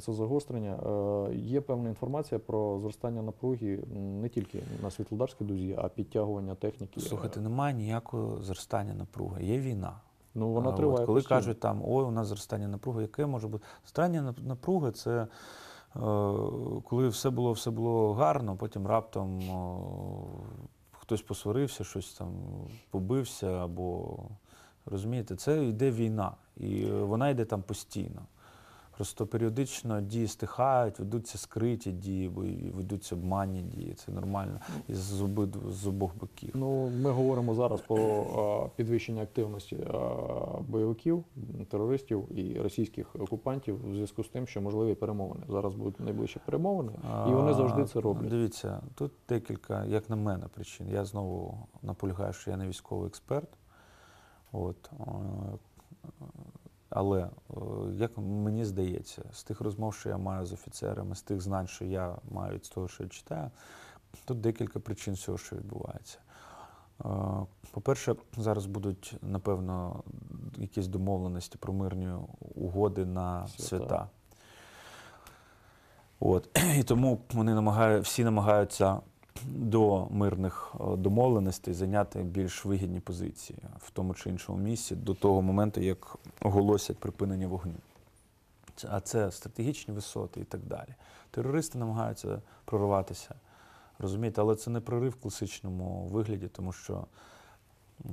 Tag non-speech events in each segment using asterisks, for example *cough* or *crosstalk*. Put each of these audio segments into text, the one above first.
Це загострення. Е, Є певна інформація про зростання напруги не тільки на Світлодарській дузі, а підтягування техніки. Слухайте, немає ніякого зростання напруги. Є війна. ну вона триває. От, коли постійно. кажуть там, ой, у нас зростання напруги, яке може бути? Зростання напруги це е, коли все було, все було гарно, потім раптом о, хтось посварився, щось там побився, або розумієте, це йде війна, і е, вона йде там постійно. Просто періодично дії стихають, ведуться скриті дії, ведуться обманні дії. Це нормально. І з, обид- з обох боків. Ну, ми говоримо зараз про підвищення активності бойовиків, терористів і російських окупантів у зв'язку з тим, що можливі перемовини. Зараз будуть найближчі перемовини, і вони завжди це роблять. Дивіться, тут декілька, як на мене, причин. Я знову наполягаю, що я не військовий експерт. От, але, е, як мені здається, з тих розмов, що я маю з офіцерами, з тих знань, що я маю з того, що я читаю, тут декілька причин всього, що відбувається. Е, По-перше, зараз будуть, напевно, якісь домовленості про мирні угоди на Свята. свята. От. *clears throat* І тому вони намагають, всі намагаються до мирних е, домовленостей зайняти більш вигідні позиції в тому чи іншому місці до того моменту, як оголосять припинення вогню. А це стратегічні висоти і так далі. Терористи намагаються прорватися, розумієте, але це не прорив в класичному вигляді, тому що е,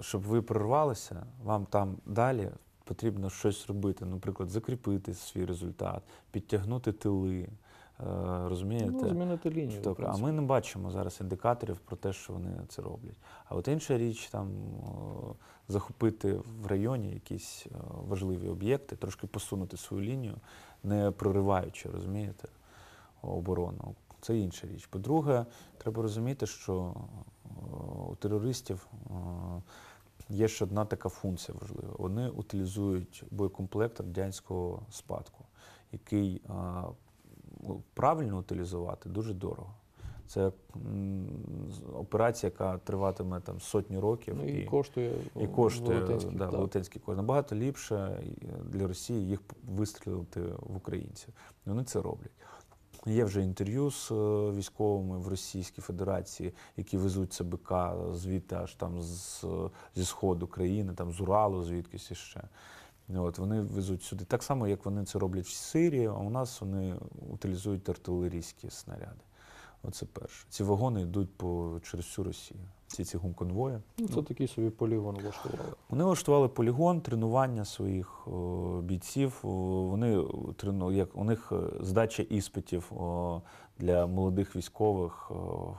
щоб ви прорвалися, вам там далі потрібно щось робити, наприклад, закріпити свій результат, підтягнути тили. Е, Розумієте? Ну, змінити лінію. Так, а ми не бачимо зараз індикаторів про те, що вони це роблять. А от інша річ там захопити в районі якісь е, важливі об'єкти, трошки посунути свою лінію, не прориваючи, розумієте, оборону. Це інша річ. По-друге, треба розуміти, що у терористів є ще одна така функція важлива. Вони утилізують боєкомплект радянського спадку, який правильно утилізувати дуже дорого. Це операція, яка триватиме там сотні років Ну, і коштує і коштує велетенських, да, так. велетенський кошт. Набагато ліпше для Росії їх вистрілити в українців. Вони це роблять. Є вже інтерв'ю з е, військовими в Російській Федерації, які везуть ЦБК звідти аж там з, зі сходу країни, там з Уралу, звідкись іще. От, вони везуть сюди. Так само, як вони це роблять в Сирії, а у нас вони утилізують артилерійські снаряди. Оце перше. Ці вагони йдуть по, через всю Росію. Всі ці гумконвої. Ну, це такий собі полігон влаштували. Вони влаштували полігон, тренування своїх о, бійців. О, Вони трену, як у них е, здача іспитів о, для молодих військових о,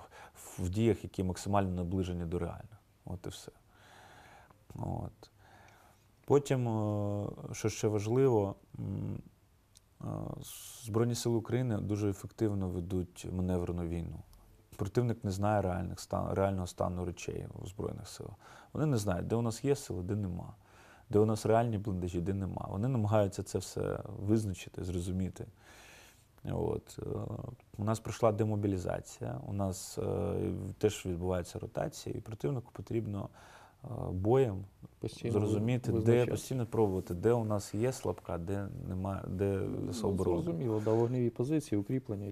в діях, які максимально наближені до реальних. От і все. От. Потім, е, що ще важливо, е, Збройні сили України дуже ефективно ведуть маневрену війну. Противник не знає реальних стан, реального стану речей у Збройних силах. Вони не знають, де у нас є сили, де нема, де у нас реальні бліндажі, де нема. Вони намагаються це все визначити, зрозуміти. От. е, У нас пройшла демобілізація, у нас теж відбувається ротація, і противнику потрібно боєм Постійно зрозуміти, де постійно пробувати, де у нас є слабка, де немає, де Ну, оборона. Зрозуміло, да, вогневі позиції, укріплення і так.